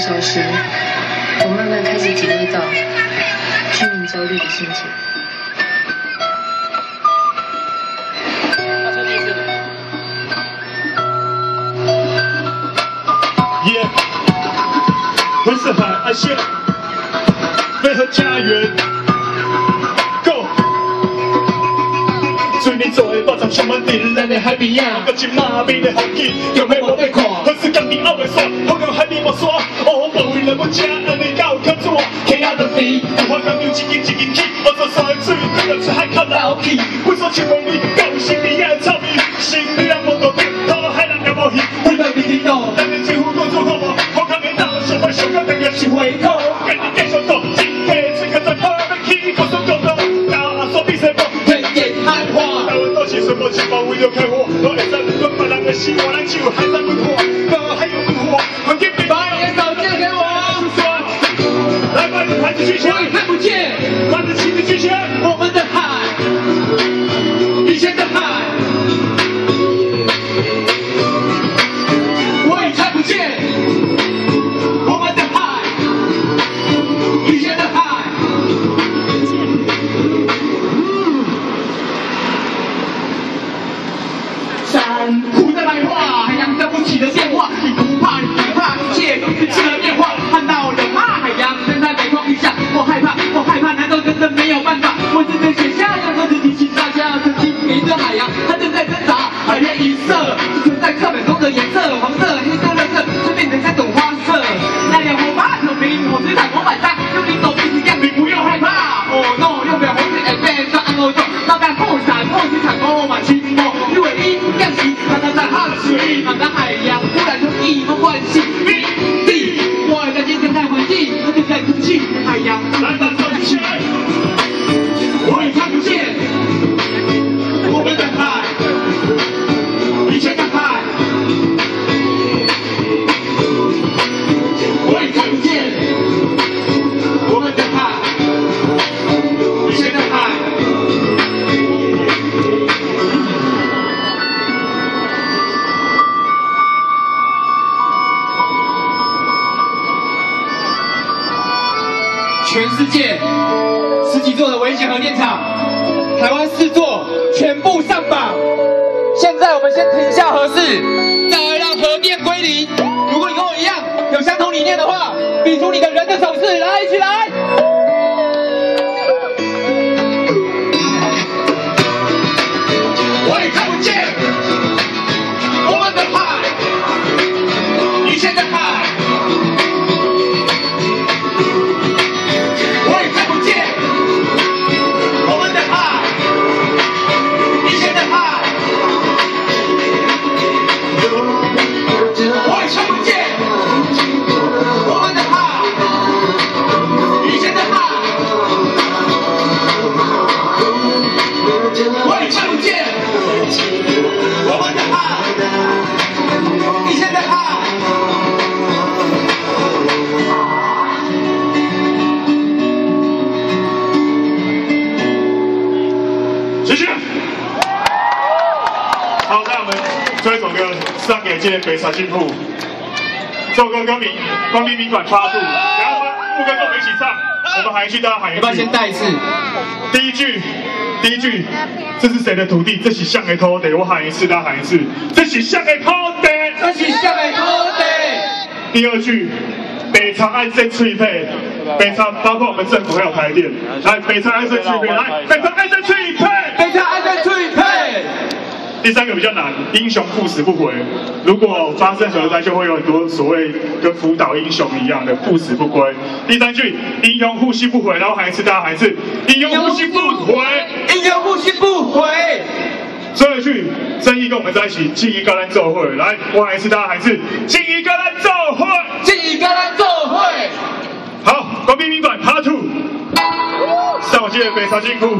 小时，我慢慢开始体会到居民焦虑的心情。耶，我是海岸线，配合家园你做的百场充满电，咱的海边啊，搁一马面的风景，用迄无要看，可是家己后袂煞，好用海边无煞，哦，无为了要吃，安尼够较怎？起仔就飞，有法讲有一斤一斤起，我做山的水，对着出海较老气，为啥千万里，到心里啊臭味，心里啊无多变，讨海人也无戏，为了开火，我会在日本别人的希望，咱就海上文化，那还有文化，环境被把烟倒借给我。来把你盘子举起来，看不见，把你旗子举起来，我们全世界十几座的危险核电厂，台湾四座全部上榜。现在我们先停下核试，再来让核电归零。如果你跟我一样有相同理念的话，比出你的人的手势，来，一起来。谢谢。好，那我们最后一首歌送给今天北沙金铺。这首歌歌名《光明宾馆八度》，然后副歌跟我们一起唱，我们喊一句，大家喊一句。要不要先带一次？第一句，第一句，这是谁的土地？这是向的土地。我喊一次，大家喊一次，这是向的土地。这是向的土地。第二句，北长安生脆配，北长包括我们政府还有台电，来北长安生脆配，来北长安生脆。第三个比较难，英雄不死不回。如果发生核灾，就会有很多所谓跟福岛英雄一样的不死不归。第三句，英雄呼吸不回，然后喊一次，大家喊一次，英雄呼吸不回。英雄呼吸不回。最后一句，正义跟我们在一起，敬一个人奏会。来，我喊一次，大家喊一次，敬一个人奏会。敬一个人奏会。好，国民宾馆 Part Two，上届北朝金库。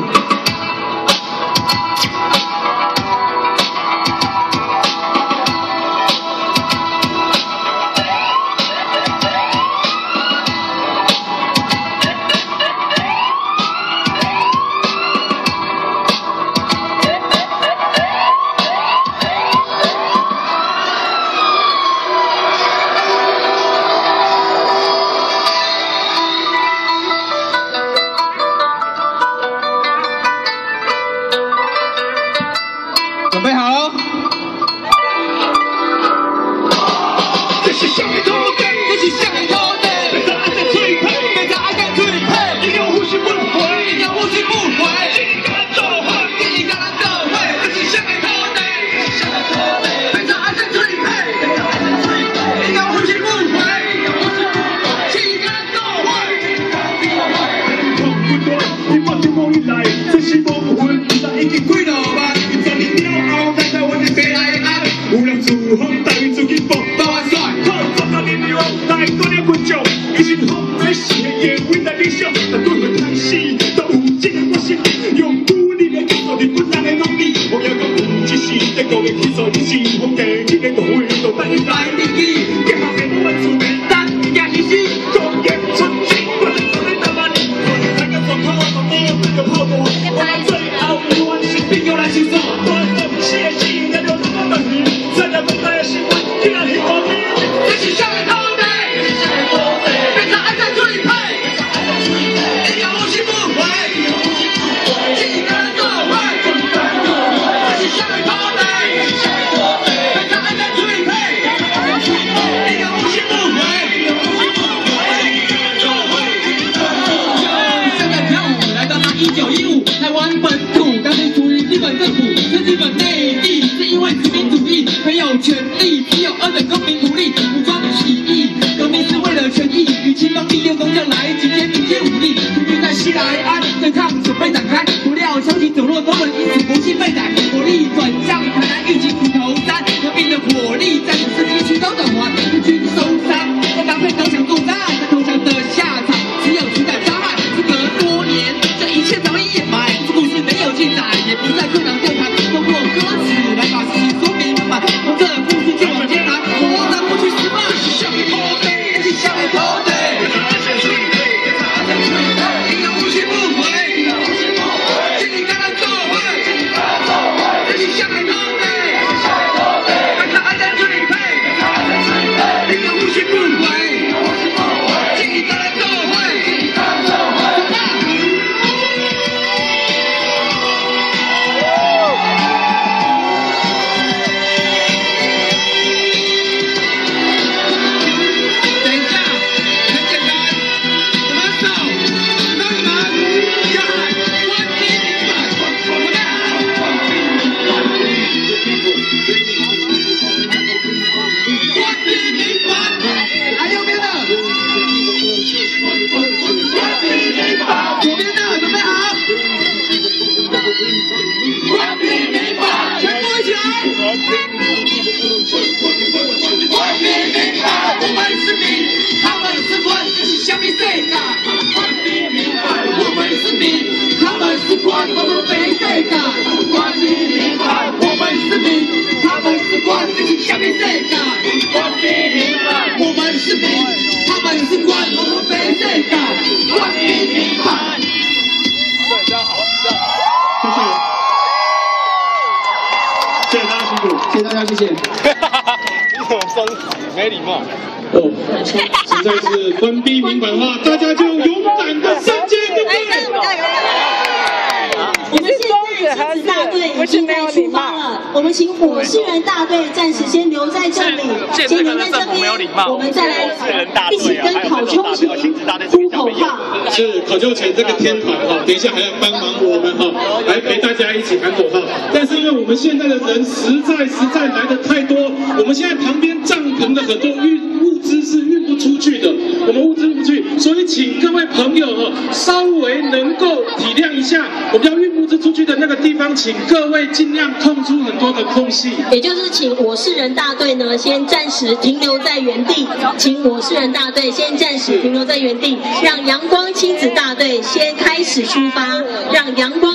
准备好。了这是谁的未来理想，但对会开始都有一个决心，用努力的技术，日本人的努力，我也讲有一时，德国的技术，一时风格，一个各位都等于来日记，我们没世界。关闭明白，我们是民，他们是官，这是虾米世界？关闭明白，我们是民，他们是官，我们没世界。关闭明白。谢谢，谢谢大家辛苦。谢谢大家，谢谢。你怎么生没礼貌？哦，实在是官逼民反的话，大家就勇敢的上街，对不对？我们现在亲子大队已经在出发了，我们请我市人大队暂时先留在这里，先留在这边，我们再来一起跟考秋琴呼口号。是考秋前这个天团哈，等一下还要帮忙我们哈，来陪大家一起喊口号。但是因为我们现在的人实在实在来的太多，我们现在旁边帐篷的很多运物资是运不出去的，我们物资不出去，所以请各位朋友哈，稍微能够体谅一下，我们要运物资出去的那个地方，请各位尽量空出很多的空隙。也就是请我市人大队呢，先暂时停留在原地，请我市人大队先暂时停留在原地，让阳光亲子大队先开始出发，让阳光。